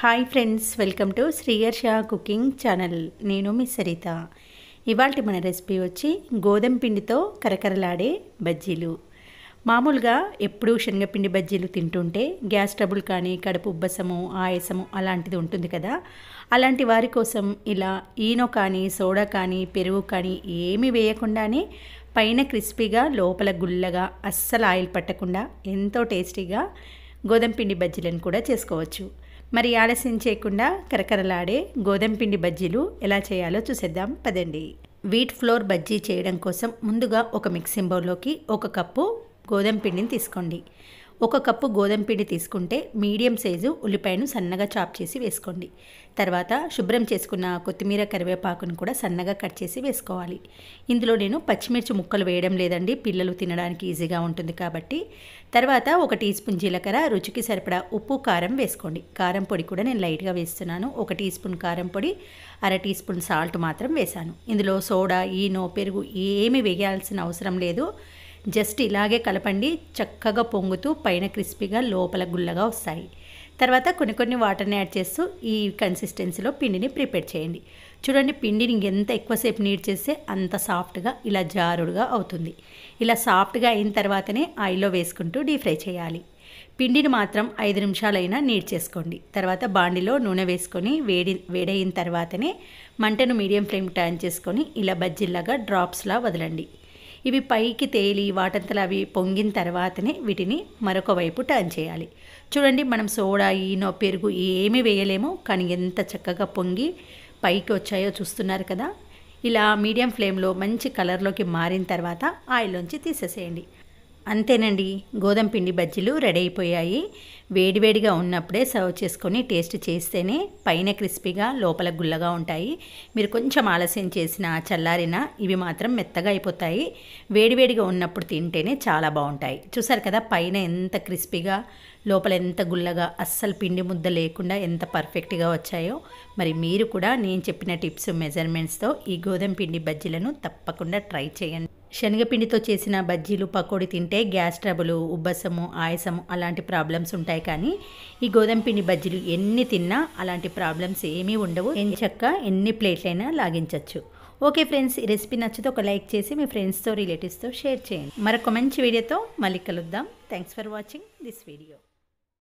Hi friends welcome to Sriyarsha cooking channel నేను మీ సరిత. ఇవాళ మన రెసిపీ వచ్చి గోధుమ పిండితో కరకరలాడే బజ్జీలు. మామూలుగా ఎప్పుడూ శనగపిండి బజ్జీలు తింటుంటే గ్యాస్ ట్రబుల్ కానీ కడుపు ఉబ్బసము ఆయాసము అలాంటిది ఉంటుంది కదా. అలాంటి వారి కోసం ఇలా ఈనో కానీ సోడా కానీ పెరుగు కానీ ఏమీ వేయకుండానే పైన క్రిస్పీగా లోపల గుల్లగా అస్సలు ఆయిల్ పట్టకుండా ఎంతో టేస్టీగా గోధుమ పిండి బజ్జీలను కూడా చేసుకోవచ్చు. మరి ఆలస్యం చేయకుండా కరకరలాడే గోధుమ పిండి బజ్జీలు ఎలా చేయాలో చూసేద్దాం. పదండి. వీట్ ఫ్లోర్ బజ్జీ చేయడం కోసం ముందుగా ఒక మిక్సింగ్ బౌల్లోకి ఒక కప్పు గోధుమ పిండిని తీసుకోండి. ఒక కప్పు గోధుమ పిండి తీసుకుంటే మీడియం సైజు ఉల్లిపాయను సన్నగా చాప్ చేసి వేసుకోండి. తర్వాత శుభ్రం చేసుకున్న కొత్తిమీర కరివేపాకును కూడా సన్నగా కట్ చేసి వేసుకోవాలి. ఇందులో నేను పచ్చిమిర్చి ముక్కలు వేయడం లేదండి పిల్లలు తినడానికి ఈజీగా ఉంటుంది కాబట్టి. తర్వాత ఒక టీ స్పూన్ జీలకర్ర రుచికి సరిపడా ఉప్పు కారం వేసుకోండి. కారం పొడి కూడా నేను లైట్గా వేస్తున్నాను. ఒక టీ స్పూన్ కారం పొడి అర టీ స్పూన్ సాల్ట్ మాత్రం వేశాను. ఇందులో సోడా ఈనో పెరుగు ఏమీ వేయాల్సిన అవసరం లేదు. జస్ట్ ఇలాగే కలపండి. చక్కగా పొంగుతూ పైన క్రిస్పీగా లోపల గుల్లగా వస్తాయి. తర్వాత కొన్ని కొన్ని వాటర్ని యాడ్ చేస్తూ ఈ కన్సిస్టెన్సీలో పిండిని ప్రిపేర్ చేయండి. చూడండి పిండిని ఎంత ఎక్కువసేపు నీడ్ చేస్తే అంత సాఫ్ట్గా ఇలా జారుడుగా అవుతుంది. ఇలా సాఫ్ట్గా అయిన తర్వాతనే ఆయిల్లో వేసుకుంటూ డీప్ ఫ్రై చేయాలి. పిండిని మాత్రం ఐదు నిమిషాలైనా నీడ్ చేసుకోండి. తర్వాత బాండిలో నూనె వేసుకొని వేడి వేడైన తర్వాతనే మంటను మీడియం ఫ్లేమ్ టర్న్ చేసుకొని ఇలా బజ్జీలాగా డ్రాప్స్లా వదలండి. ఇవి పైకి తేలి వాటంతలా అవి పొంగిన తర్వాతనే వీటిని మరొక వైపు టర్న్ చేయాలి. చూడండి మనం సోడా ఈనో పెరుగు ఏమీ వేయలేము కానీ ఎంత చక్కగా పొంగి పైకి వచ్చాయో చూస్తున్నారు కదా. ఇలా మీడియం ఫ్లేమ్లో మంచి కలర్లోకి మారిన తర్వాత ఆయిల్లోంచి తీసేసేయండి. అంతేనండి. గోధుమ పిండి బజ్జీలు రెడీ అయిపోయాయి. వేడివేడిగా ఉన్నప్పుడే సర్వ్ చేసుకొని టేస్ట్ చేస్తేనే పైన క్రిస్పీగా లోపల గుల్లగా ఉంటాయి. మీరు కొంచెం ఆలస్యం చేసిన చల్లారిన ఇవి మాత్రం మెత్తగా అయిపోతాయి. వేడివేడిగా ఉన్నప్పుడు తింటేనే చాలా బాగుంటాయి. చూసారు కదా పైన ఎంత క్రిస్పీగా లోపల ఎంత గుల్లగా అస్సలు పిండి ముద్ద లేకుండా ఎంత పర్ఫెక్ట్గా వచ్చాయో మరి మీరు కూడా నేను చెప్పిన టిప్స్ మెజర్మెంట్స్తో ఈ గోధుమ పిండి బజ్జీలను తప్పకుండా ట్రై చేయండి. శనగపిండితో చేసిన బజ్జీలు పకోడీ తింటే గ్యాస్ ట్రబుల్ ఉబ్బసము ఆయాసము అలాంటి ప్రాబ్లమ్స్ ఉంటాయి కానీ ఈ గోధుమ పిండి బజ్జీలు ఎన్ని తిన్నా అలాంటి ప్రాబ్లమ్స్ ఏమీ ఉండవు. ఎంచక్క ఎన్ని ప్లేట్లైనా లాగించవచ్చు ఓకే ఫ్రెండ్స్ ఈ రెసిపీ నచ్చితే ఒక లైక్ చేసి మీ ఫ్రెండ్స్తో రిలేటివ్స్తో షేర్ చేయండి. మరొక మంచి వీడియోతో మళ్ళీ కలుద్దాం. Thanks for watching this video.